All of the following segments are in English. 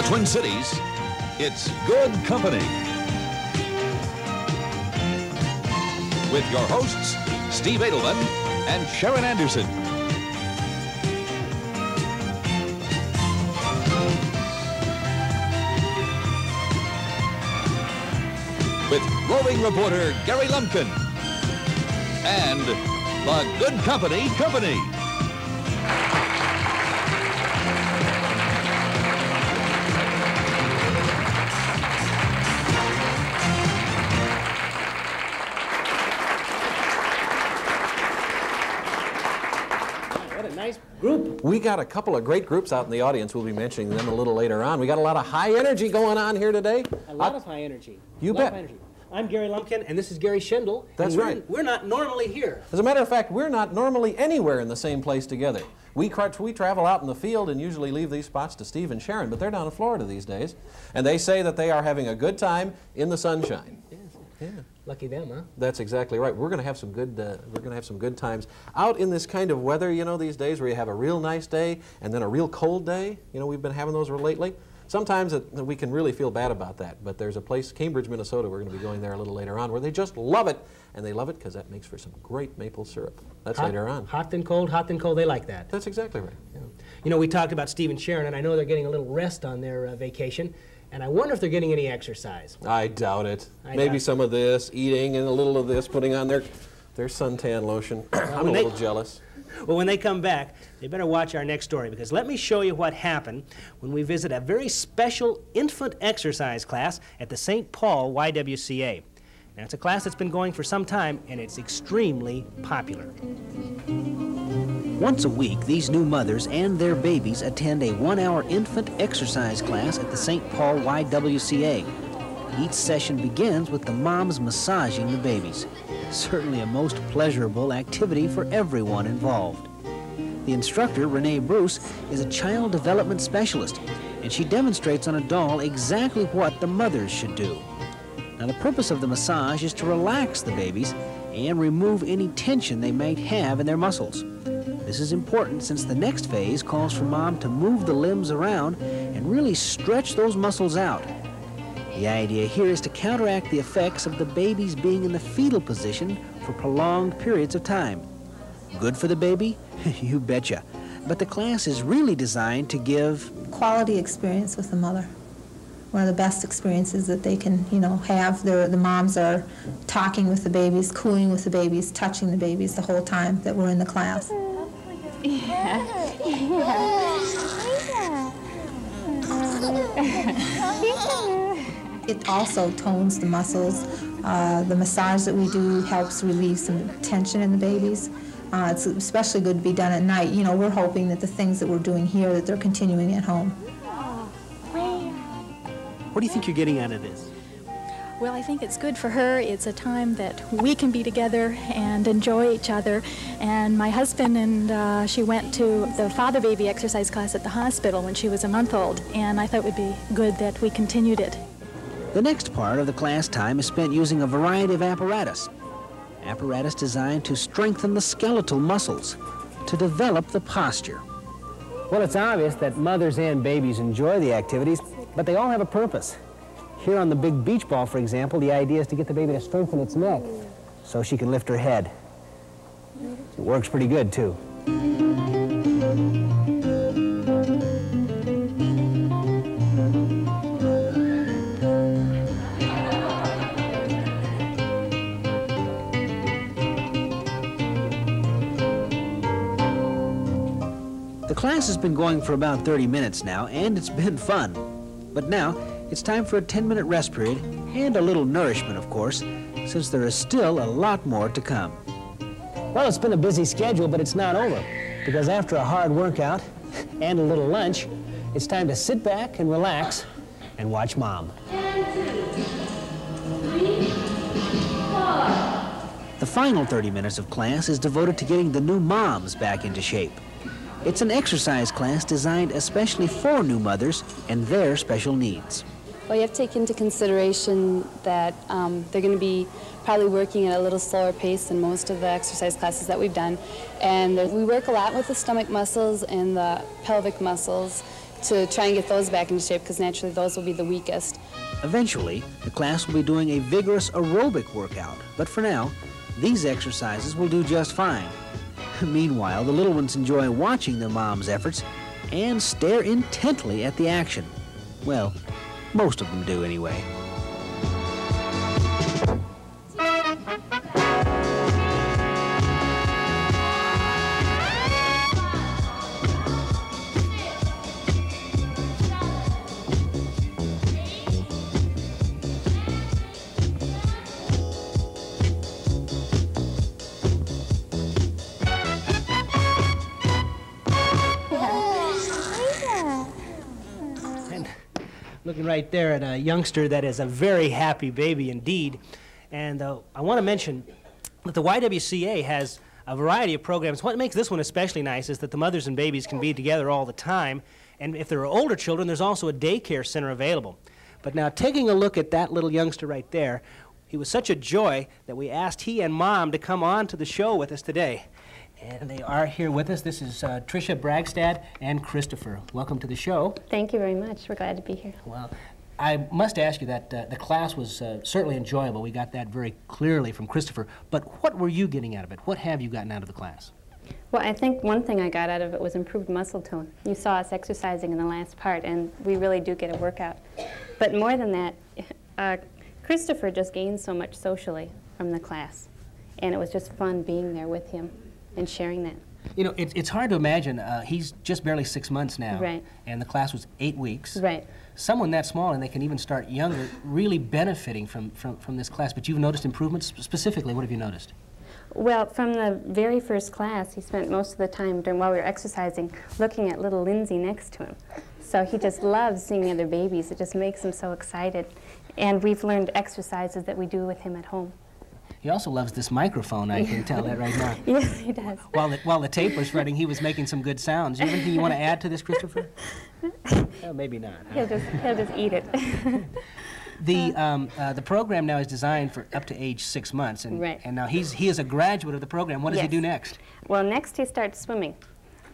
the Twin Cities, it's Good Company. With your hosts, Steve Edelman and Sharon Anderson. With roving reporter Gary Lumpkin. And the Good Company Company. We got a couple of great groups out in the audience. We'll be mentioning them a little later on. We got a lot of high energy going on here today. A lot of high energy. You A lot of bet. high energy. I'm Gary Lumpkin, and this is Gary Schindel. That's we're- right. We're not normally here. As a matter of fact, we're not normally anywhere in the same place together. We, we travel out in the field and usually leave these spots to Steve and Sharon, but they're down in Florida these days. And they say that they are having a good time in the sunshine. Yeah. Lucky them, huh? That's exactly right. We're going to have some good. Uh, we're going to have some good times out in this kind of weather. You know, these days where you have a real nice day and then a real cold day. You know, we've been having those lately. Sometimes it, we can really feel bad about that. But there's a place, Cambridge, Minnesota. We're going to be going there a little later on, where they just love it, and they love it because that makes for some great maple syrup. That's Hot, later on. Hot and cold, hot and cold, they like that. That's exactly right. You know, we talked about Steve and Sharon, and I know they're getting a little rest on their uh, vacation, and I wonder if they're getting any exercise. I doubt it. I Maybe doubt- some of this, eating, and a little of this, putting on their their suntan lotion. I'm a when they- little jealous. Well, when they come back, they better watch our next story because let me show you what happened when we visit a very special infant exercise class at the St. Paul YWCA. Now, it's a class that's been going for some time and it's extremely popular. Once a week, these new mothers and their babies attend a one hour infant exercise class at the St. Paul YWCA. Each session begins with the moms massaging the babies. Certainly a most pleasurable activity for everyone involved. The instructor, Renee Bruce, is a child development specialist, and she demonstrates on a doll exactly what the mothers should do. Now, the purpose of the massage is to relax the babies and remove any tension they might have in their muscles. This is important since the next phase calls for mom to move the limbs around and really stretch those muscles out. The idea here is to counteract the effects of the babies being in the fetal position for prolonged periods of time. Good for the baby? you betcha. But the class is really designed to give quality experience with the mother. One of the best experiences that they can, you know, have. The, the moms are talking with the babies, cooing with the babies, touching the babies the whole time that we're in the class. It also tones the muscles. Uh, the massage that we do helps relieve some tension in the babies. Uh, it's especially good to be done at night. You know, we're hoping that the things that we're doing here, that they're continuing at home. What do you think you're getting out of this? Well, I think it's good for her. It's a time that we can be together and enjoy each other. And my husband and uh, she went to the father baby exercise class at the hospital when she was a month old. And I thought it would be good that we continued it. The next part of the class time is spent using a variety of apparatus. Apparatus designed to strengthen the skeletal muscles, to develop the posture. Well, it's obvious that mothers and babies enjoy the activities, but they all have a purpose. Here on the big beach ball, for example, the idea is to get the baby to strengthen its neck so she can lift her head. It works pretty good, too. The class has been going for about 30 minutes now, and it's been fun. But now, it's time for a 10-minute rest period, and a little nourishment, of course, since there is still a lot more to come. Well, it's been a busy schedule, but it's not over. Because after a hard workout and a little lunch, it's time to sit back and relax and watch Mom. The final 30 minutes of class is devoted to getting the new moms back into shape. It's an exercise class designed especially for new mothers and their special needs. Well, you have to take into consideration that um, they're going to be probably working at a little slower pace than most of the exercise classes that we've done. And we work a lot with the stomach muscles and the pelvic muscles to try and get those back into shape because naturally those will be the weakest. Eventually, the class will be doing a vigorous aerobic workout, but for now, these exercises will do just fine. Meanwhile, the little ones enjoy watching their mom's efforts and stare intently at the action. Well, most of them do anyway. Right there at a youngster that is a very happy baby indeed. And uh, I want to mention that the YWCA has a variety of programs. What makes this one especially nice is that the mothers and babies can be together all the time. And if there are older children, there's also a daycare center available. But now, taking a look at that little youngster right there, he was such a joy that we asked he and mom to come on to the show with us today. And they are here with us. This is uh, Tricia Bragstad and Christopher. Welcome to the show. Thank you very much. We're glad to be here. Well, I must ask you that uh, the class was uh, certainly enjoyable. We got that very clearly from Christopher. But what were you getting out of it? What have you gotten out of the class? Well, I think one thing I got out of it was improved muscle tone. You saw us exercising in the last part, and we really do get a workout. But more than that, uh, Christopher just gained so much socially from the class, and it was just fun being there with him and sharing that. You know, it, it's hard to imagine. Uh, he's just barely six months now. Right. And the class was eight weeks. Right. Someone that small, and they can even start younger, really benefiting from, from, from this class. But you've noticed improvements? Specifically, what have you noticed? Well, from the very first class, he spent most of the time during while we were exercising looking at little Lindsay next to him. So he just loves seeing the other babies. It just makes him so excited. And we've learned exercises that we do with him at home. He also loves this microphone, I can tell that right now. Yes, he does. While the, while the tape was running, he was making some good sounds. You anything you want to add to this, Christopher? well, maybe not. huh? He'll just, he'll just eat it. The, um, uh, the program now is designed for up to age six months, and, Right. and now he's, he is a graduate of the program. What does he do next? Well, next he starts swimming.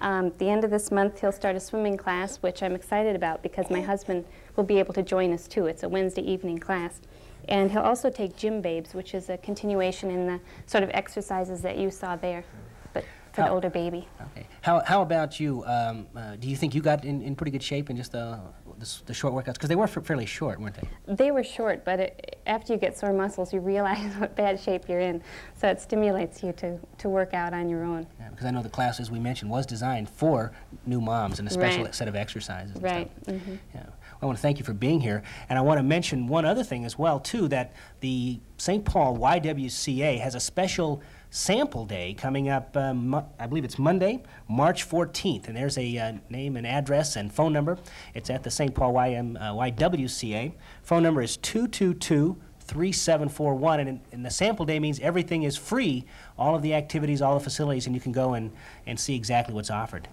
Um, the end of this month, he'll start a swimming class, which I'm excited about because my husband will be able to join us too. It's a Wednesday evening class. And he'll also take Gym Babes, which is a continuation in the sort of exercises that you saw there, but for the older baby. Okay. How, how about you? Um, uh, do you think you got in, in pretty good shape in just the, the, the short workouts? Because they were f- fairly short, weren't they? They were short, but it, after you get sore muscles, you realize what bad shape you're in. So it stimulates you to, to work out on your own. Yeah, because I know the class, as we mentioned, was designed for new moms and a special Right. set of exercises. Right. stuff. mhm. Yeah. I want to thank you for being here, and I want to mention one other thing as well too. That the St. Paul YWCA has a special sample day coming up. Um, I believe it's Monday, March 14th, and there's a uh, name and address and phone number. It's at the St. Paul YM, uh, YWCA. Phone number is 222. 3741 and, and the sample day means everything is free all of the activities all the facilities and you can go and, and see exactly what's offered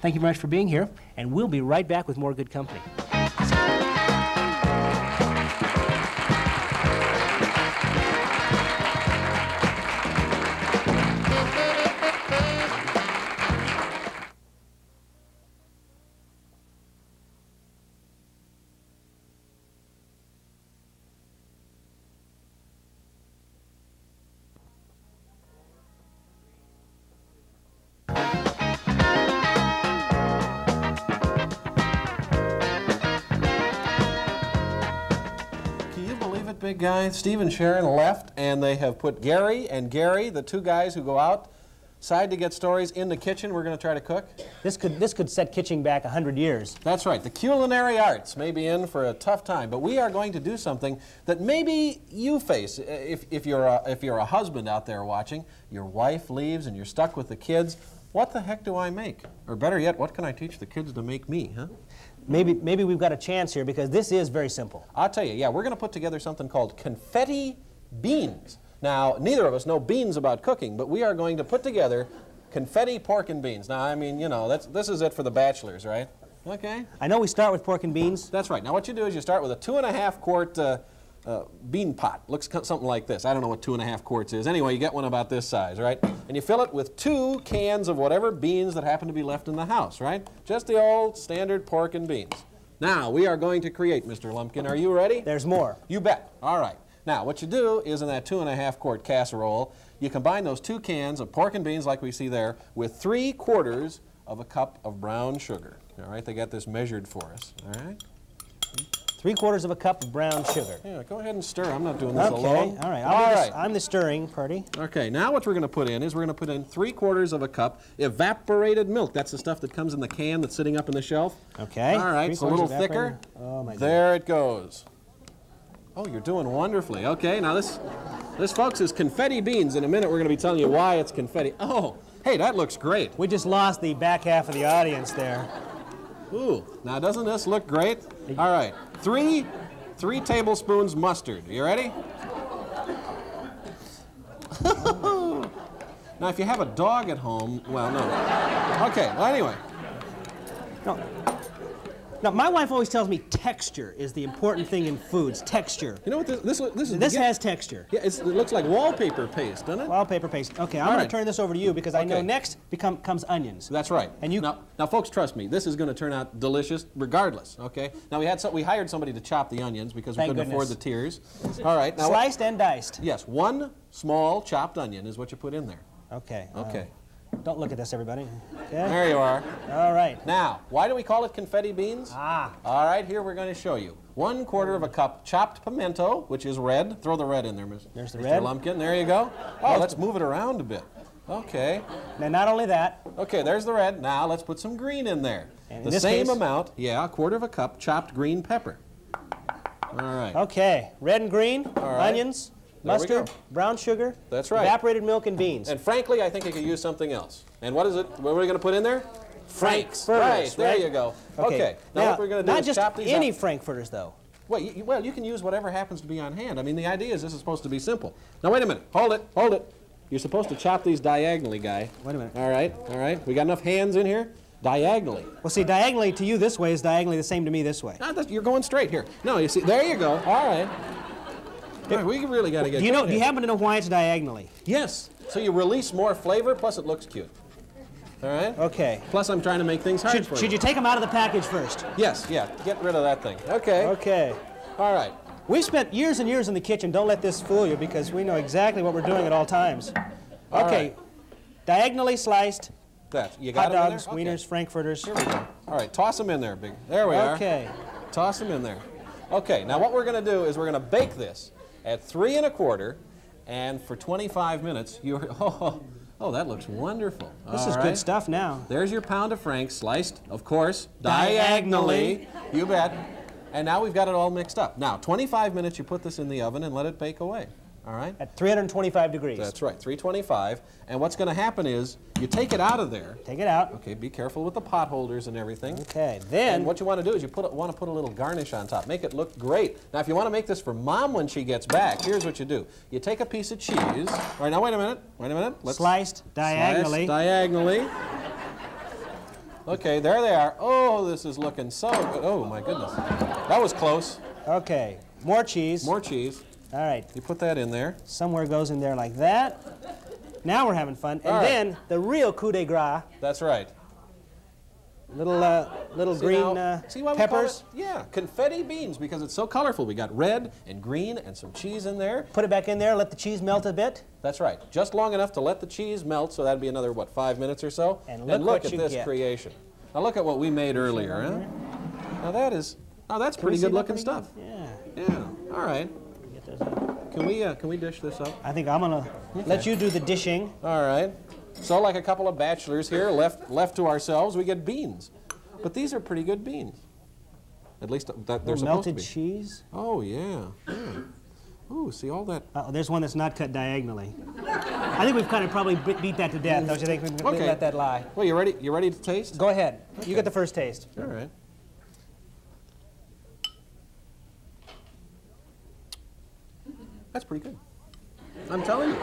thank you very much for being here and we'll be right back with more good company believe guy? Steve and Sharon left, and they have put Gary and Gary, the two guys who go outside to get stories, in the kitchen. We're going to try to cook. This could, this could set Kitching back 100 years. That's right. The culinary arts may be in for a tough time, but we are going to do something that maybe you face if, if, you're a, if you're a husband out there watching. Your wife leaves and you're stuck with the kids. What the heck do I make? Or better yet, what can I teach the kids to make me, huh? Maybe, maybe we've got a chance here because this is very simple. I'll tell you, yeah, we're going to put together something called confetti beans. Now, neither of us know beans about cooking, but we are going to put together confetti pork and beans. Now, I mean, you know, that's, this is it for the bachelors, right? Okay. I know we start with pork and beans. That's right. Now, what you do is you start with a two and a half quart uh, uh, bean pot. Looks something like this. I don't know what two and a half quarts is. Anyway, you get one about this size, right? And you fill it with two cans of whatever beans that happen to be left in the house, right? Just the old standard pork and beans. Now, we are going to create, Mr. Lumpkin. Are you ready? There's more. You bet. All right. Now, what you do is in that two and a half quart casserole, you combine those two cans of pork and beans like we see there with three quarters of a cup of brown sugar. All right, they got this measured for us. All right. Three quarters of a cup of brown sugar. Yeah, go ahead and stir. I'm not doing this Okay, alone. all right. I'll All right. this- I'm the stirring party. Okay, now what we're going to put in is we're going to put in three quarters of a cup evaporated milk. That's the stuff that comes in the can that's sitting up on the shelf. Okay, All right, it's a little thicker. oh, my There it goes. Oh, you're doing wonderfully. Okay, now this, this folks is confetti beans. In a minute, we're going to be telling you why it's confetti. Oh, hey, that looks great. We just lost the back half of the audience there. Ooh, now doesn't this look great? All right, three, three tablespoons mustard. You ready? now, if you have a dog at home, well, no. Okay, well, anyway. No. Now, my wife always tells me texture is the important thing in foods. Texture. You know what this, this, this is? This has texture. Yeah, it's, it looks like wallpaper paste, doesn't it? Wallpaper paste. Okay, I'm going right. to turn this over to you because I know next become, comes onions. That's right. And you- now, now, folks, trust me. This is going to turn out delicious, regardless. Okay. Now we had some, we hired somebody to chop the onions because we Thank couldn't afford the tears. All right. Now, Sliced and diced. yes, one small chopped onion is what you put in there. Okay. uh, Okay. Don't look at this, everybody. Okay. There you are. All right. Now, why do we call it confetti beans? Ah. All right, here we're going to show you. One quarter of a cup chopped pimento, which is red. Throw the red in there, Mr. There's the Mr. red. Lumpkin. There you go. Oh, let's move it around a bit. Okay. Now, not only that, Okay, there's the red. Now let's put some green in there. And in the same case- amount, yeah, a quarter of a cup chopped green pepper. All right. okay, red and green, right. onions, mustard, brown sugar, That's right. evaporated milk and beans. And frankly, I think you could use something else. And what is it? What are we going to put in there? Frankfurters, Right, there right? you go. Okay. Now, now what we're going to do not is just chop these any up. frankfurters, though. Well you, you- well, you can use whatever happens to be on hand. I mean, the idea is this is supposed to be simple. Now, wait a minute. Hold it. Hold it. You're supposed to chop these diagonally, guy. Wait a minute. All right. All right. We got enough hands in here? Diagonally. Well, see, diagonally to you this way is diagonally the same to me this way. Ah, that's- you're going straight here. No, you see, there you go. All right. All right, we really got to get Do you know? Do you happen to know why it's diagonally? Yes. So you release more flavor, plus it looks cute. All right? Okay. Plus I'm trying to make things hard Should, for should you take them out of the package first? Yes, yeah. Get rid of that thing. Okay. Okay. All right. We've spent years and years in the kitchen. Don't let this fool you because we know exactly what we're doing at all times. All Okay. right. Diagonally sliced That. You got hot it in there? dogs, Okay. wieners, frankfurters. Here we go. All right, toss them in there, big. There we are. Okay. Toss them in there. Okay, now what we're going to do is we're going to bake this at three and a quarter, and for 25 minutes, you're, oh, oh that looks wonderful. This All is right. good stuff now. There's your pound of frank sliced, of course, Diagonally. diagonally. You bet. And now we've got it all mixed up. Now, 25 minutes, you put this in the oven and let it bake away. All right? At 325 degrees. That's right, 325. And what's going to happen is you take it out of there. Take it out. Okay, be careful with the pot holders and everything. Okay. Then And what you want to do is you put, want to put a little garnish on top. Make it look great. Now, if you want to make this for mom when she gets back, here's what you do. You take a piece of cheese. All right, now wait a minute. Wait a minute. Let's sliced diagonally. Slice diagonally. Okay, there they are. Oh, this is looking so good. Oh, my goodness. That was close. Okay. More cheese. More cheese. All right. You put that in there. Somewhere goes in there like that. Now we're having fun. And right. then the real coup de grace, That's right. little uh, little See green now- uh, see why we call peppers. yeah, confetti beans because it's so colorful. We got red and green and some cheese in there. Put it back in there. Let the cheese melt a bit. That's right. Just long enough to let the cheese melt, so that'd be another, what, five minutes or so? And look look what at this get. creation. Now look at what we made earlier, huh? Now that is, now that's Can pretty good looking stuff. good? Yeah. Yeah, all right. Can we, uh, can we dish this up? I think I'm gonna let you do the dishing. All right. So like a couple of bachelors here, left, left to ourselves, we get beans. But these are pretty good beans. At least that they're melted to be. cheese. Oh, yeah. yeah. Ooh, see all that Uh, there's one that's not cut diagonally. I think we've kind of probably be- beat that to death, don't you think? We Okay. let that lie. Well, you ready? You ready to taste? Go ahead. You get the first taste. All right. That's pretty good. I'm telling you.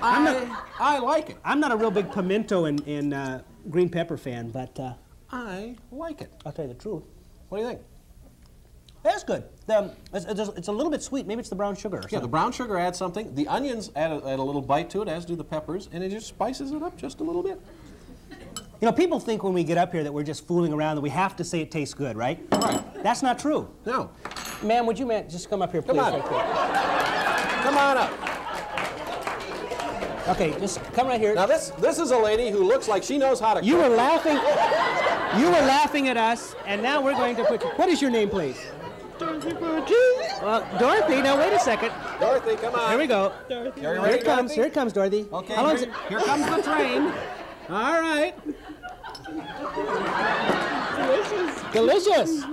I, I like it. I'm not a real big pimento and, and uh, green pepper fan, but uh, I like it. I'll tell you the truth. What do you think? That's good. The, it's, it's, it's a little bit sweet. Maybe it's the brown sugar or Yeah, the brown sugar adds something. The onions add a, add a little bite to it, as do the peppers, and it just spices it up just a little bit. You know, people think when we get up here that we're just fooling around, that we have to say it tastes good, right? Right. That's not true. No. Ma'am, would you ma- just come up here, please? Come on. right? Come on up. Okay, just come right here. Now this this is a lady who looks like she knows how to You cook. were laughing. You were laughing at us, and now we're going to put. You, what is your name, please? Dorothy. Well, Dorothy. Now wait a second. Dorothy, come on. Here we go. Are you Here ready, it comes. Dorothy? Here it comes, Dorothy. Okay, How long's here, it? here comes the train. All right. Delicious. Delicious.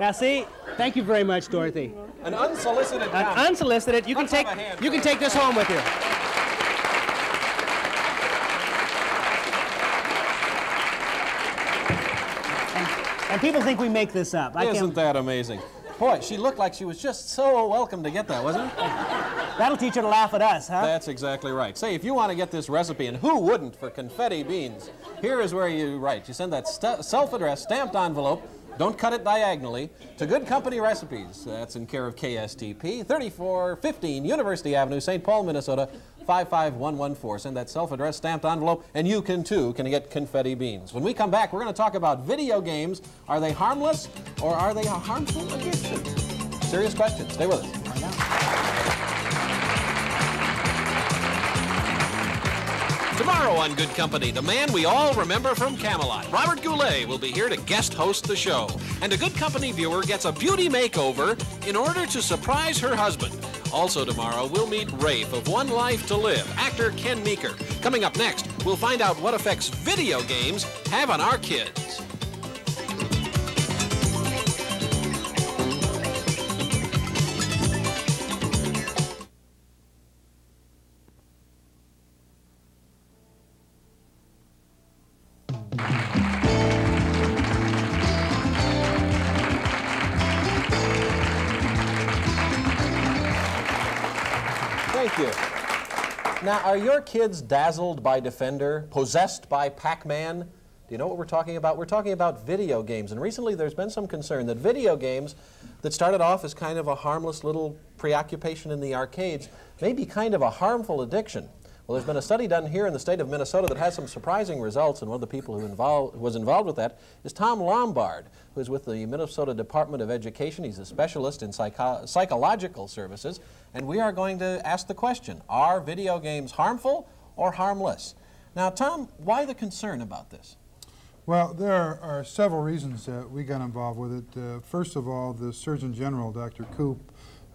Now see. Thank you very much, Dorothy. An unsolicited An comment. unsolicited. You can Let's take. You can take this home with you. And, and people think we make this up. I Isn't that amazing? Boy, she looked like she was just so welcome to get that, wasn't it? That'll teach her to laugh at us, huh? That's exactly right. Say, if you want to get this recipe, and who wouldn't for confetti beans, here is where you write. You send that self-addressed stamped envelope, don't cut it diagonally, to Good Company Recipes. That's in care of KSTP, 3415 University Avenue, St. Paul, Minnesota, 55114. Send that self-addressed stamped envelope, and you can too can get confetti beans. When we come back, we're going to talk about video games. Are they harmless, or are they a harmful addiction? Serious question. Stay with us. Tomorrow on Good Company, the man we all remember from Camelot, Robert Goulet, will be here to guest host the show. And a Good Company viewer gets a beauty makeover in order to surprise her husband. Also tomorrow, we'll meet Rafe of One Life to Live, actor Ken Meeker. Coming up next, we'll find out what effects video games have on our kids. Now, are your kids dazzled by Defender, possessed by Pac-Man? Do you know what we're talking about? We're talking about video games. And recently there's been some concern that video games that started off as kind of a harmless little preoccupation in the arcades may be kind of a harmful addiction. Well, there's been a study done here in the state of Minnesota that has some surprising results, and one of the people who, involved, was involved with that is Tom Lombard, who is with the Minnesota Department of Education. He's a specialist in psycho psychological services, and we are going to ask the question, are video games harmful or harmless? Now, Tom, why the concern about this? Well, there are, several reasons that we got involved with it. Uh, first of all, the Surgeon General, Dr. Koop,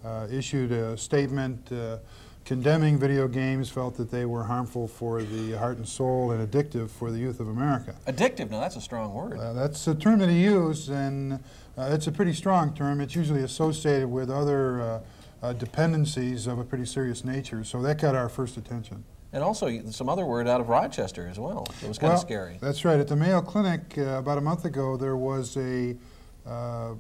uh, issued a statement uh, condemning video games, felt that they were harmful for the heart and soul and addictive for the youth of America. Addictive, now that's a strong word. Uh, that's a term that he used, and uh, it's a pretty strong term. It's usually associated with other uh, uh, dependencies of a pretty serious nature, so that got our first attention. And also some other word out of Rochester as well. It was kind well, of scary. That's right. At the Mayo Clinic, uh, about a month ago, there was a uh,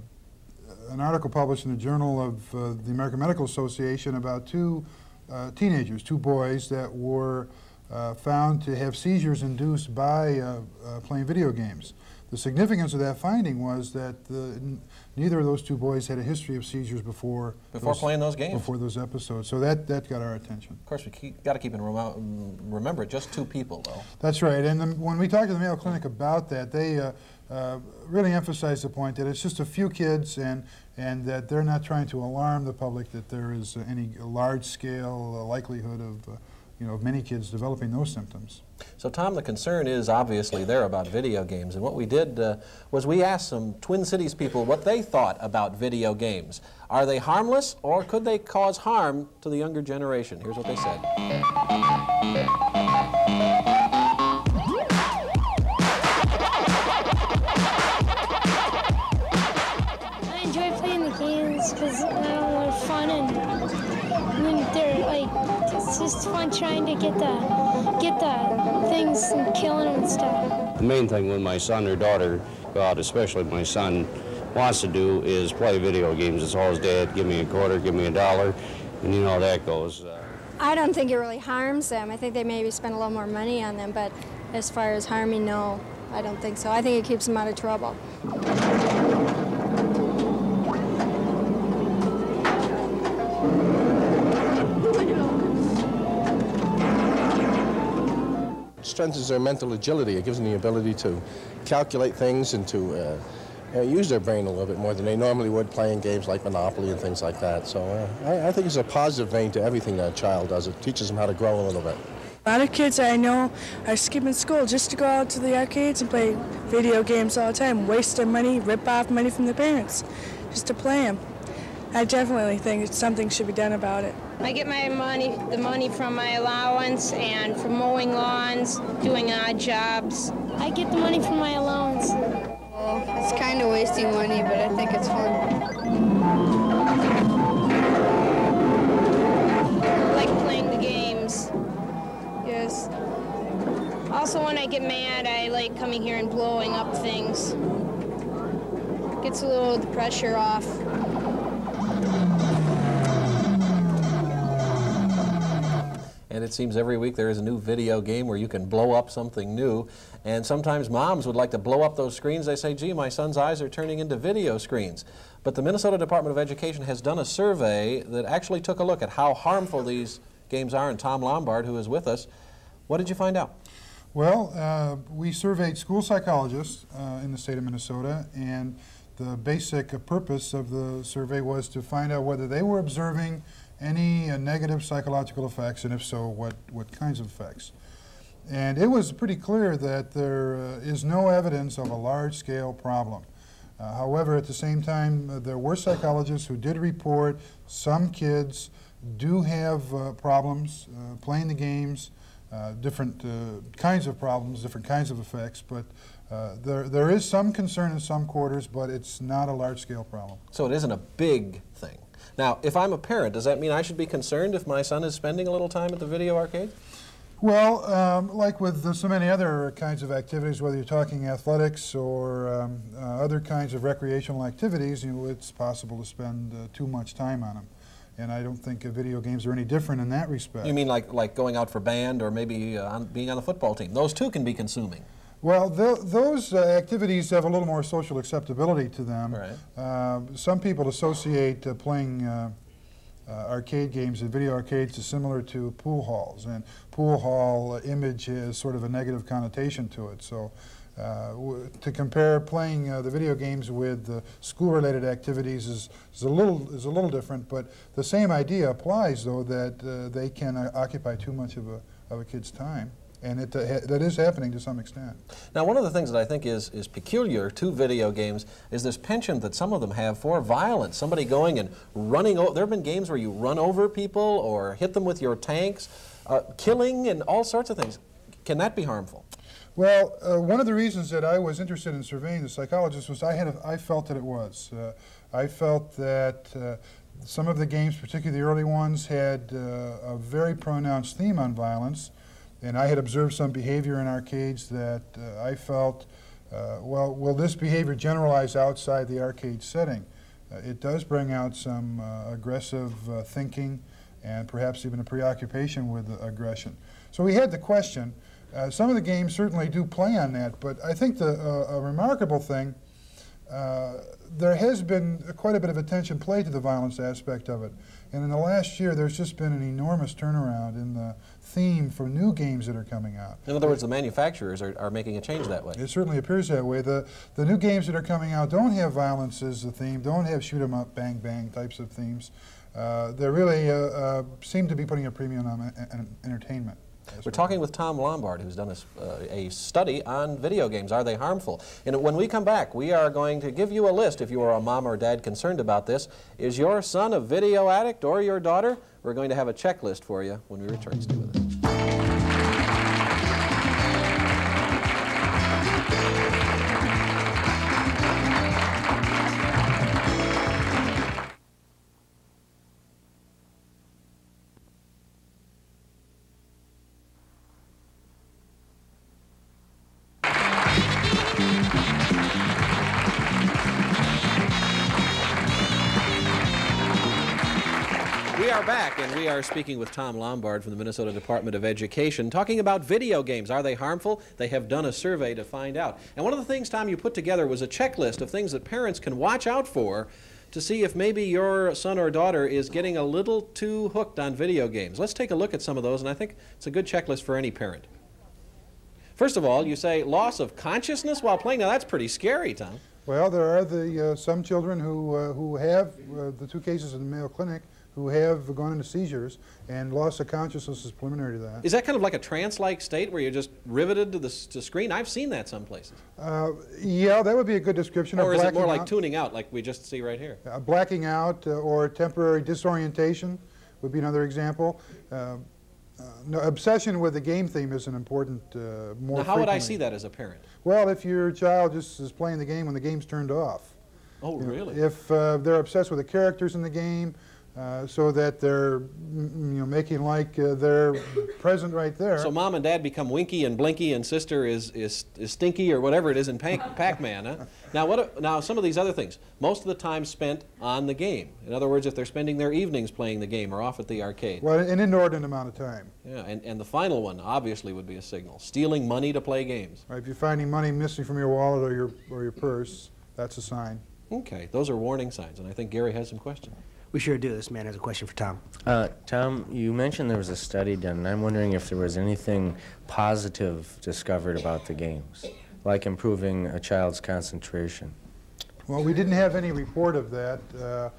an article published in the Journal of uh, the American Medical Association about two uh, teenagers, two boys that were uh, found to have seizures induced by uh, uh, playing video games. The significance of that finding was that the, neither of those two boys had a history of seizures before Before playing those games. Before those episodes, so that that got our attention. Of course, we keep, got to keep in remo- remember just two people, though. That's right. And the, when we talked to the Mayo Clinic about that, they uh, uh, really emphasized the point that it's just a few kids and, and that they're not trying to alarm the public that there is any large-scale uh, likelihood of, uh, you know, of many kids developing those symptoms. So, Tom, the concern is obviously there about video games. And what we did uh, was we asked some Twin Cities people what they thought about video games. Are they harmless or could they cause harm to the younger generation? Here's what they said. Games because they're fun and I mean, they're like it's just fun trying to get the get the things and killing them and stuff. The main thing when my son or daughter go out, especially my son, wants to do is play video games. It's always, Dad, give me a quarter, give me a dollar, and you know how that goes. Uh, I don't think it really harms them. I think they maybe spend a little more money on them, but as far as harming, no, I don't think so. I think it keeps them out of trouble. Strengthens their mental agility. It gives them the ability to calculate things and to uh, uh, use their brain a little bit more than they normally would playing games like Monopoly and things like that. So uh, I, I think it's a positive vein to everything that a child does. It teaches them how to grow a little bit. A lot of kids I know are skipping school just to go out to the arcades and play video games all the time, waste their money, rip off money from their parents just to play them. I definitely think something should be done about it. I get my money, the money from my allowance and from mowing lawns, doing odd jobs. I get the money from my allowance. Well, it's kind of wasting money, but I think it's fun. I like playing the games. Yes. Also, when I get mad, I like coming here and blowing up things. Gets a little of the pressure off. It seems every week there is a new video game where you can blow up something new. And sometimes moms would like to blow up those screens. They say, gee, my son's eyes are turning into video screens. But the Minnesota Department of Education has done a survey that actually took a look at how harmful these games are. And Tom Lombard, who is with us, what did you find out? Well, uh, we surveyed school psychologists uh, in the state of Minnesota, and the basic purpose of the survey was to find out whether they were observing any uh, negative psychological effects, and if so, what, what kinds of effects. And it was pretty clear that there uh, is no evidence of a large-scale problem. Uh, however, at the same time, uh, there were psychologists who did report some kids do have uh, problems uh, playing the games, different kinds of problems, different kinds of effects, but there, there is some concern in some quarters, but it's not a large-scale problem. So it isn't a big. Now, if I'm a parent, does that mean I should be concerned if my son is spending a little time at the video arcade? Well, um, like with so many other kinds of activities, whether you're talking athletics or um, uh, other kinds of recreational activities, you know, it's possible to spend uh, too much time on them. And I don't think uh, video games are any different in that respect. You mean like, like going out for band or maybe uh, on, being on the football team? Those too can be consuming. Well, th those uh, activities have a little more social acceptability to them. Right. Uh, some people associate uh, playing uh, uh, arcade games and video arcades is similar to pool halls, and pool hall image has sort of a negative connotation to it. So. Uh, to compare playing the video games with school-related activities is, is a little is a little different, but the same idea applies, though that they can occupy too much of a of a kid's time and it, uh, that is happening to some extent. Now, one of the things that I think is, is peculiar to video games is this penchant that some of them have for violence. Somebody going and running over, there have been games where you run over people or hit them with your tanks, uh, killing and all sorts of things. Can that be harmful? Well, uh, one of the reasons that I was interested in surveying the psychologists was I, had a, I felt that it was. Uh, I felt that uh, some of the games, particularly the early ones, had uh, a very pronounced theme on violence. And I had observed some behavior in arcades that uh, I felt, uh, well, will this behavior generalize outside the arcade setting? Uh, it does bring out some uh, aggressive uh, thinking and perhaps even a preoccupation with aggression. So we had the question. Uh, some of the games certainly do play on that, but I think the a remarkable thing there has been quite a bit of attention played to the violence aspect of it. And in the last year, there's just been an enormous turnaround in the theme for new games that are coming out. In other words, the manufacturers are, are making a change that way. It certainly appears that way. The, the new games that are coming out don't have violence as the theme, don't have shoot 'em up, bang, bang types of themes. Uh, they really uh, uh, seem to be putting a premium on entertainment. We're talking with Tom Lombard, who's done a, uh, a, study on video games. Are they harmful? And when we come back, we are going to give you a list if you are a mom or dad concerned about this. Is your son a video addict or your daughter? We're going to have a checklist for you when we return. Stay with us. Speaking with Tom Lombard from the Minnesota Department of Education, talking about video games. Are they harmful? They have done a survey to find out. And one of the things, Tom, you put together was a checklist of things that parents can watch out for to see if maybe your son or daughter is getting a little too hooked on video games. Let's take a look at some of those, and I think it's a good checklist for any parent. First of all, you say loss of consciousness while playing. Now that's pretty scary, Tom. Well, there are the uh, some children who uh, who have uh, the two cases in the Mayo Clinic who have gone into seizures, and loss of consciousness is preliminary to that. Is that kind of like a trance-like state where you're just riveted to the to screen? I've seen that some places. Uh, yeah, that would be a good description. of Or is it more like out. tuning out, like we just see right here? Uh, blacking out uh, or temporary disorientation would be another example. Uh, uh, no, obsession with the game theme is an important, uh, more Now, how would I see that as a parent? Well, if your child just is playing the game when the game's turned off. Oh, You know, really? If uh, they're obsessed with the characters in the game, uh, so that they're, you know, making like uh, they're present right there. So mom and dad become Winky and Blinky, and sister is is, is Stinky or whatever it is in Pac- Pac-Man. Huh? Now what? Now some of these other things. Most of the time spent on the game. In other words, if they're spending their evenings playing the game or off at the arcade. Well, an inordinate amount of time. Yeah, and, and the final one obviously would be a signal: stealing money to play games. Right, if you're finding money missing from your wallet or your or your purse, that's a sign. Okay, those are warning signs, and I think Gary has some questions. We sure do. This man has a question for Tom. Uh, Tom, you mentioned there was a study done, and I'm wondering if there was anything positive discovered about the games, like improving a child's concentration. Well, we didn't have any report of that. Uh,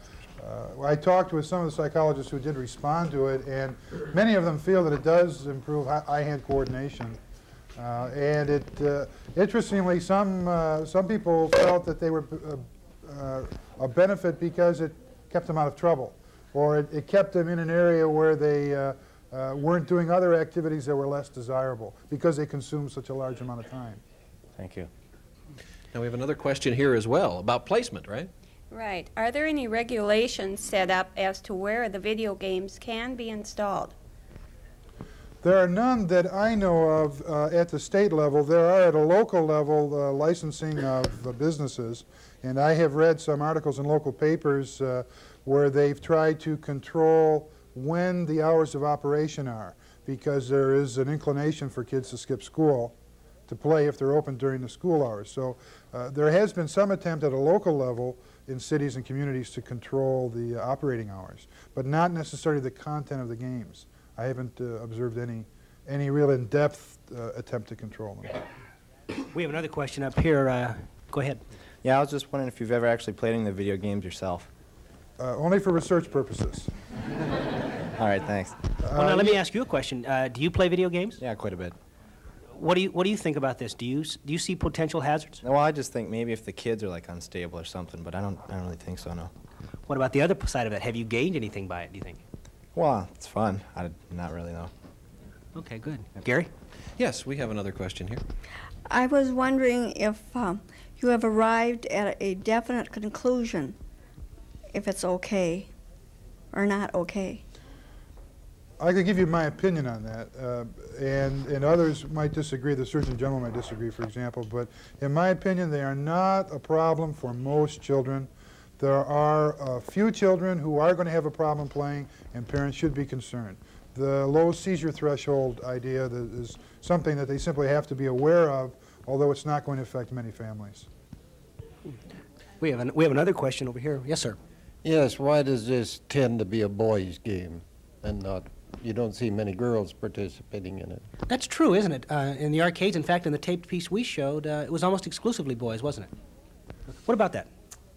uh, I talked with some of the psychologists who did respond to it, and many of them feel that it does improve eye-hand coordination. Uh, and it, uh, interestingly, some uh, some people felt that they were uh, uh, a benefit because it kept them out of trouble, or it, it kept them in an area where they uh, uh, weren't doing other activities that were less desirable because they consumed such a large amount of time. Thank you. Now we have another question here as well about placement, right? Right. Are there any regulations set up as to where the video games can be installed? There are none that I know of uh, at the state level. There are at a local level uh, licensing of uh, businesses, and I have read some articles in local papers uh, where they've tried to control when the hours of operation are, because there is an inclination for kids to skip school to play if they're open during the school hours. So uh, there has been some attempt at a local level in cities and communities to control the uh, operating hours, but not necessarily the content of the games. I haven't uh, observed any, any real in-depth uh, attempt to control them. We have another question up here. Uh, go ahead. Yeah, I was just wondering if you've ever actually played any of the video games yourself. Uh, only for research purposes. All right, thanks. well, now let me ask you a question. Uh, do you play video games? Yeah, quite a bit. What do you What do you think about this? Do you Do you see potential hazards? Well, I just think maybe if the kids are like unstable or something, but I don't. I don't really think so. No. What about the other side of it? Have you gained anything by it? Do you think? Well, it's fun. I not really know. Okay, good. Gary? Yes, we have another question here. I was wondering if um, you have arrived at a definite conclusion, if it's okay or not okay. I could give you my opinion on that, uh, and, and others might disagree. The Surgeon General might disagree, for example, but in my opinion, they are not a problem for most children. There are a few children who are going to have a problem playing, and parents should be concerned. The low seizure threshold idea that is something that they simply have to be aware of, although it's not going to affect many families. We have an, we have another question over here. Yes, sir. Yes, why does this tend to be a boys' game and not, you don't see many girls participating in it? That's true, isn't it? Uh, in the arcades, in fact, in the taped piece we showed, uh, it was almost exclusively boys, wasn't it? What about that?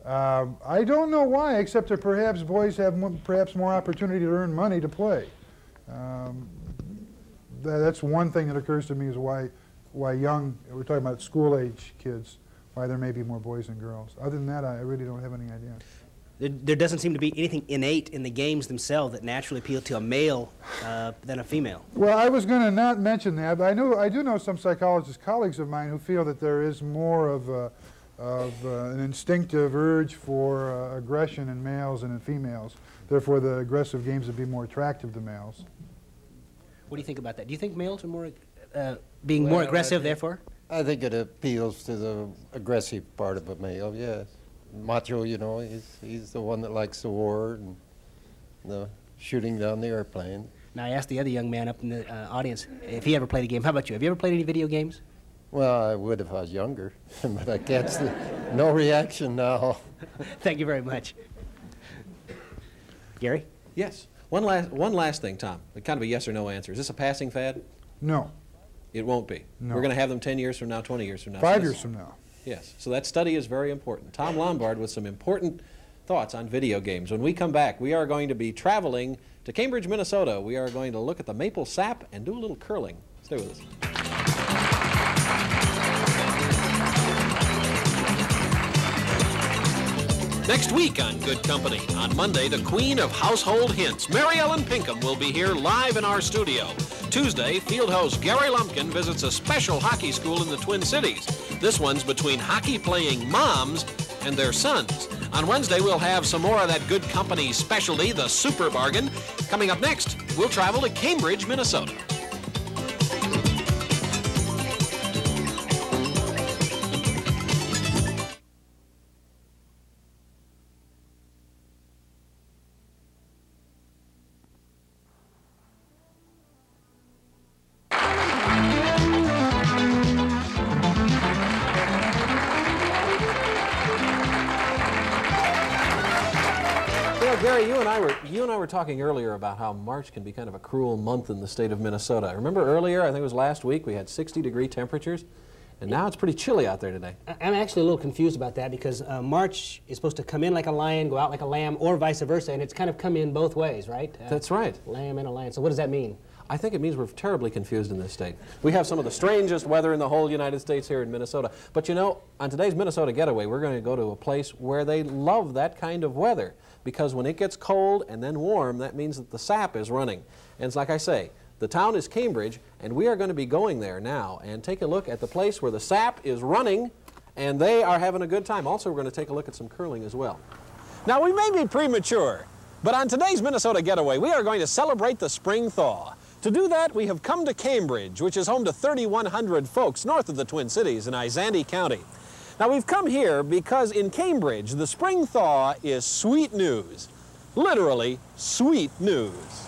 Um, I don't know why, except that perhaps boys have mo perhaps more opportunity to earn money to play. Um, tha- that's one thing that occurs to me is why, why young, we're talking about school-age kids, why there may be more boys than girls. Other than that, I really don't have any idea. There, there doesn't seem to be anything innate in the games themselves that naturally appeal to a male uh, than a female. Well, I was going to not mention that, but I know I do know some psychologist colleagues of mine who feel that there is more of, a, of uh, an instinctive urge for uh, aggression in males than in females. Therefore, the aggressive games would be more attractive to males. What do you think about that? Do you think males are more uh, being Well, more I aggressive, think- therefore? I think it appeals to the aggressive part of a male, yes. Macho, you know, he's, he's the one that likes the war and the shooting down the airplane. Now, I asked the other young man up in the uh, audience if he ever played a game. How about you? Have you ever played any video games? Well, I would if I was younger, but I can't see, no reaction now. Thank you very much. Gary? Yes. One last, one last thing, Tom. Kind of a yes or no answer. Is this a passing fad? No. It won't be. No. We're going to have them 10 years from now, 20 years from now. Five So years from now. Yes, so that study is very important. Tom Lombard with some important thoughts on video games. When we come back, we are going to be traveling to Cambridge, Minnesota. We are going to look at the maple sap and do a little curling. Stay with us. Next week on Good Company, on Monday, the queen of household hints, Mary Ellen Pinkham, will be here live in our studio. Tuesday, field host Gary Lumpkin visits a special hockey school in the Twin Cities. This one's between hockey playing moms and their sons. On Wednesday, we'll have some more of that Good Company specialty, the Super Bargain. Coming up next, we'll travel to Cambridge, Minnesota. Talking earlier about how March can be kind of a cruel month in the state of Minnesota. Remember earlier, I think it was last week, we had 60 degree temperatures, and now it's pretty chilly out there today. I- I'm actually a little confused about that because uh, March is supposed to come in like a lion, go out like a lamb, or vice versa, and it's kind of come in both ways, right? Uh, That's right. Lamb and a lion. So what does that mean? I think it means we're terribly confused in this state. We have some of the strangest weather in the whole United States here in Minnesota. But you know, on today's Minnesota Getaway, we're going to go to a place where they love that kind of weather because when it gets cold and then warm, that means that the sap is running. And it's like I say, the town is Cambridge, and we are going to be going there now and take a look at the place where the sap is running and they are having a good time. Also, we're going to take a look at some curling as well. Now, we may be premature, but on today's Minnesota Getaway, we are going to celebrate the spring thaw. To do that, we have come to Cambridge, which is home to 3,100 folks north of the Twin Cities in Isanti County. Now, we've come here because in Cambridge, the spring thaw is sweet news. Literally, sweet news.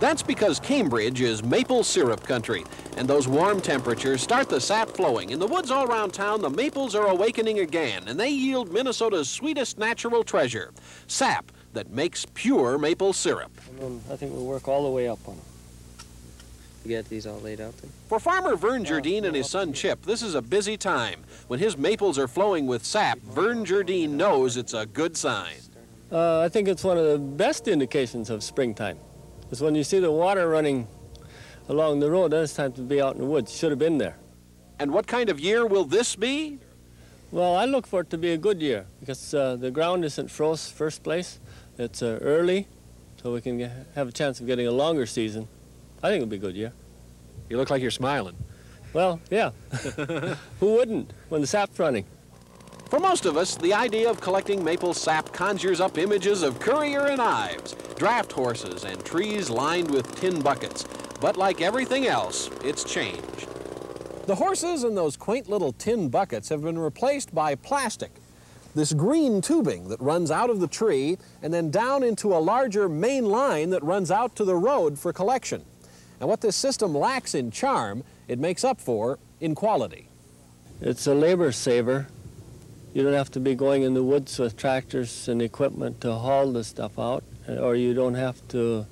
That's because Cambridge is maple syrup country, and those warm temperatures start the sap flowing. In the woods all around town, the maples are awakening again, and they yield Minnesota's sweetest natural treasure, sap that makes pure maple syrup. I think we'll work all the way up on them. You get these all laid out then? For farmer Vern Jardine and his son Chip, this is a busy time. When his maples are flowing with sap, Vern Jardine knows it's a good sign. Uh, I think it's one of the best indications of springtime. It's when you see the water running along the road, then it's time to be out in the woods. Should have been there. And what kind of year will this be? Well, I look for it to be a good year because uh, the ground isn't froze first place. It's uh, early, so we can ge- have a chance of getting a longer season. I think it'll be good yeah. You look like you're smiling. Well, yeah. Who wouldn't when the sap's running? For most of us, the idea of collecting maple sap conjures up images of Currier and Ives, draft horses, and trees lined with tin buckets. But like everything else, it's changed. The horses and those quaint little tin buckets have been replaced by plastic. This green tubing that runs out of the tree and then down into a larger main line that runs out to the road for collection. And what this system lacks in charm, it makes up for in quality. It's a labor saver. You don't have to be going in the woods with tractors and equipment to haul the stuff out, or you don't have to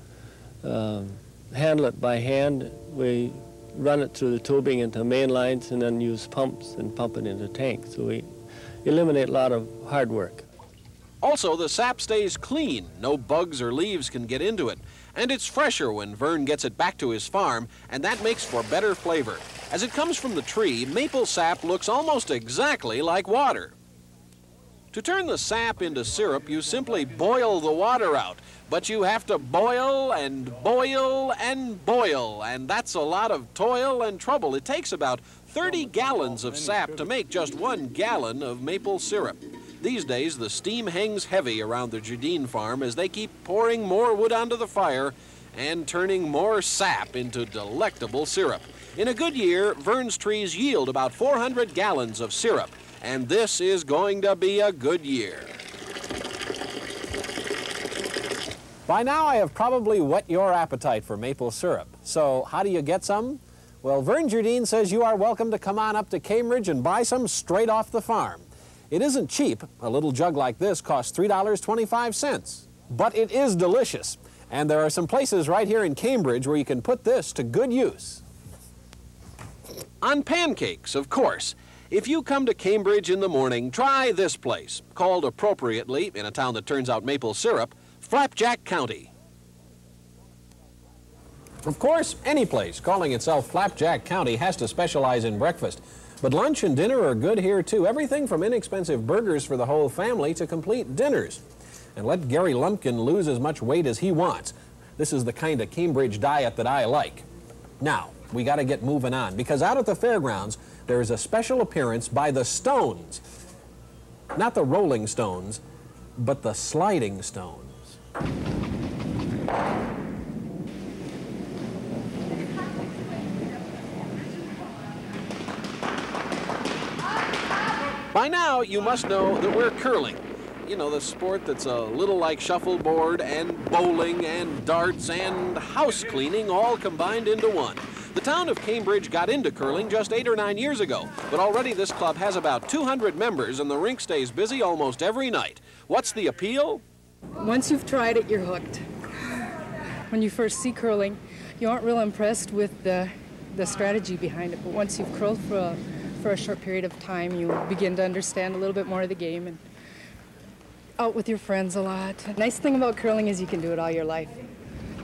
um, handle it by hand. We run it through the tubing into main lines and then use pumps and pump it into tanks. So we eliminate a lot of hard work. Also, the sap stays clean. No bugs or leaves can get into it. And it's fresher when Vern gets it back to his farm, and that makes for better flavor. As it comes from the tree, maple sap looks almost exactly like water. To turn the sap into syrup, you simply boil the water out. But you have to boil and boil and boil, and that's a lot of toil and trouble. It takes about 30 gallons of sap to make just one gallon of maple syrup. These days, the steam hangs heavy around the Jardine farm as they keep pouring more wood onto the fire and turning more sap into delectable syrup. In a good year, Vern's trees yield about 400 gallons of syrup, and this is going to be a good year. By now, I have probably whet your appetite for maple syrup. So, how do you get some? Well, Vern Jardine says you are welcome to come on up to Cambridge and buy some straight off the farm. It isn't cheap. A little jug like this costs $3.25. But it is delicious. And there are some places right here in Cambridge where you can put this to good use. On pancakes, of course. If you come to Cambridge in the morning, try this place, called appropriately, in a town that turns out maple syrup, Flapjack County. Of course, any place calling itself Flapjack County has to specialize in breakfast. But lunch and dinner are good here, too. Everything from inexpensive burgers for the whole family to complete dinners. And let Gary Lumpkin lose as much weight as he wants. This is the kind of Cambridge diet that I like. Now, we got to get moving on because out at the fairgrounds, there is a special appearance by the Stones. Not the Rolling Stones, but the Sliding Stones. By now, you must know that we're curling. You know, the sport that's a little like shuffleboard and bowling and darts and house cleaning all combined into one. The town of Cambridge got into curling just eight or nine years ago, but already this club has about 200 members and the rink stays busy almost every night. What's the appeal? Once you've tried it, you're hooked. When you first see curling, you aren't real impressed with the, the strategy behind it, but once you've curled for a, for a short period of time, you begin to understand a little bit more of the game and out with your friends a lot. Nice thing about curling is you can do it all your life.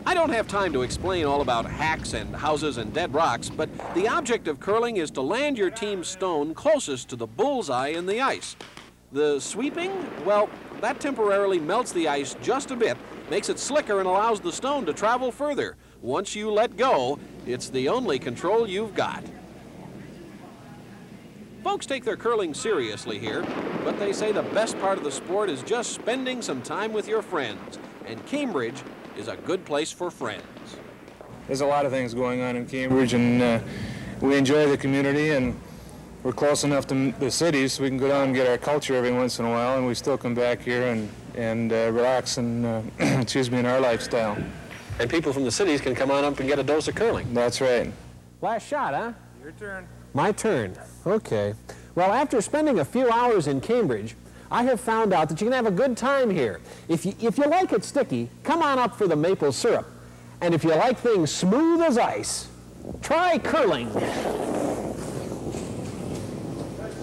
I don't have time to explain all about hacks and houses and dead rocks, but the object of curling is to land your team's stone closest to the bullseye in the ice. The sweeping, well, that temporarily melts the ice just a bit, makes it slicker, and allows the stone to travel further. Once you let go, it's the only control you've got. Folks take their curling seriously here, but they say the best part of the sport is just spending some time with your friends. And Cambridge is a good place for friends. There's a lot of things going on in Cambridge, and uh, we enjoy the community, and we're close enough to the cities so we can go down and get our culture every once in a while, and we still come back here and, and uh, relax and, uh, excuse me, in our lifestyle. And people from the cities can come on up and get a dose of curling. That's right. Last shot, huh? Your turn. My turn. Okay. Well, after spending a few hours in Cambridge, I have found out that you can have a good time here. If you, if you like it sticky, come on up for the maple syrup. And if you like things smooth as ice, try curling. Good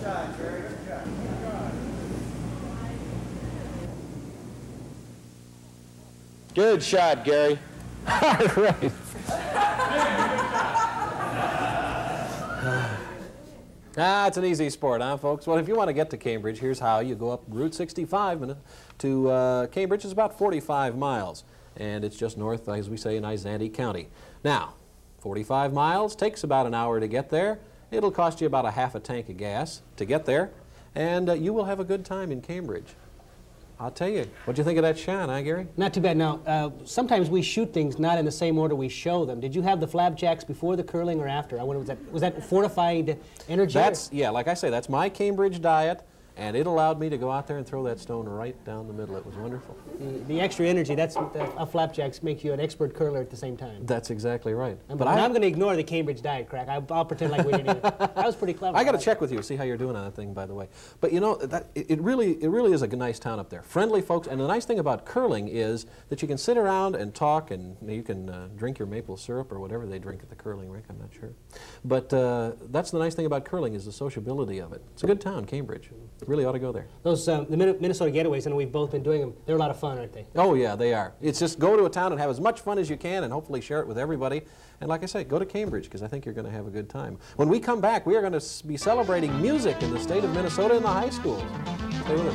shot, Gary. Good shot. Good shot. Good shot, Gary. All right. Ah, it's an easy sport, huh, folks? Well, if you want to get to Cambridge, here's how. You go up Route 65 to uh, Cambridge. It's about 45 miles, and it's just north, as we say, in Isanti County. Now, 45 miles takes about an hour to get there. It'll cost you about a half a tank of gas to get there, and uh, you will have a good time in Cambridge. I'll tell you. What do you think of that shot, huh, Gary? Not too bad. Now, uh, sometimes we shoot things not in the same order we show them. Did you have the flapjacks before the curling or after? I wonder, was that, was that fortified energy? That's, yeah, like I say, that's my Cambridge diet. And it allowed me to go out there and throw that stone right down the middle. It was wonderful. The, the extra energy, that's a flapjacks makes you an expert curler at the same time. That's exactly right. but, but I, am going to ignore the Cambridge diet crack. I, will pretend like we didn't either. That was pretty clever. I got to check with you, see how you're doing on that thing, by the way. But you know, that, it, it, really, it really is a nice town up there. Friendly folks, and the nice thing about curling is that you can sit around and talk, and you can uh, drink your maple syrup or whatever they drink at the curling rink. I'm not sure. But uh, that's the nice thing about curling is the sociability of it. It's a good town, Cambridge. Really ought to go there. Those uh, the Minnesota getaways, and we've both been doing them. They're a lot of fun, aren't they? Oh yeah, they are. It's just go to a town and have as much fun as you can, and hopefully share it with everybody. And like I say, go to Cambridge because I think you're going to have a good time. When we come back, we are going to be celebrating music in the state of Minnesota in the high schools. Stay with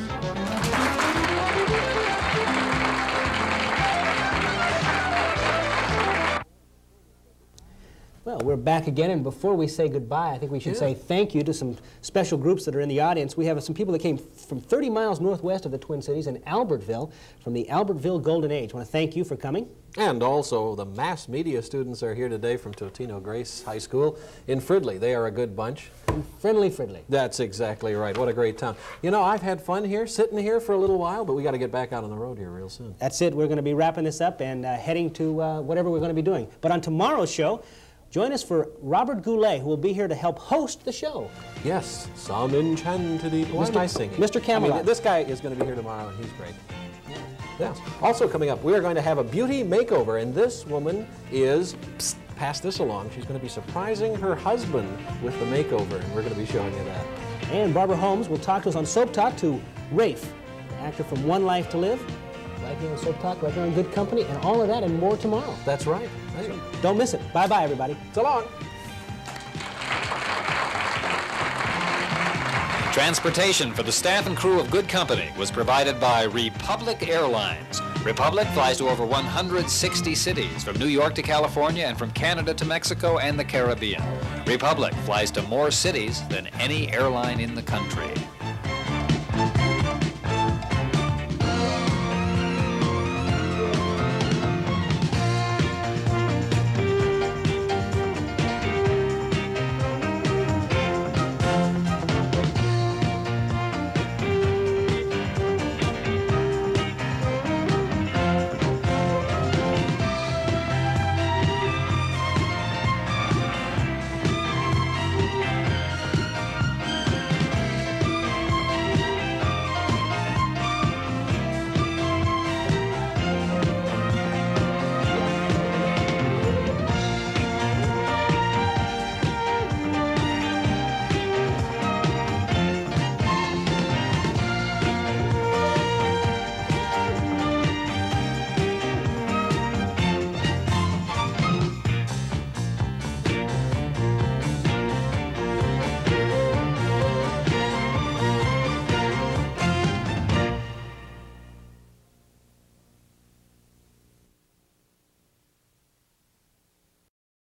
us. We're back again, and before we say goodbye, I think we should yeah. say thank you to some special groups that are in the audience. We have some people that came from 30 miles northwest of the Twin Cities in Albertville from the Albertville Golden Age. I want to thank you for coming. And also, the mass media students are here today from Totino Grace High School in Fridley. They are a good bunch. Friendly Fridley. That's exactly right. What a great town. You know, I've had fun here, sitting here for a little while, but we got to get back out on the road here real soon. That's it. We're going to be wrapping this up and uh, heading to uh, whatever we're going to be doing. But on tomorrow's show, Join us for Robert Goulet, who will be here to help host the show. Yes, some enchanted. Why am I singing? Mr. Camelot. I mean, this guy is going to be here tomorrow, and he's great. Yes. Also coming up, we are going to have a beauty makeover, and this woman is psst, pass this along. She's going to be surprising her husband with the makeover, and we're going to be showing you that. And Barbara Holmes will talk to us on Soap Talk to Rafe, the actor from One Life to Live, right here on Soap Talk, right here on Good Company, and all of that and more tomorrow. That's right. So don't miss it. Bye-bye, everybody. So long. Transportation for the staff and crew of Good Company was provided by Republic Airlines. Republic flies to over 160 cities, from New York to California and from Canada to Mexico and the Caribbean. Republic flies to more cities than any airline in the country.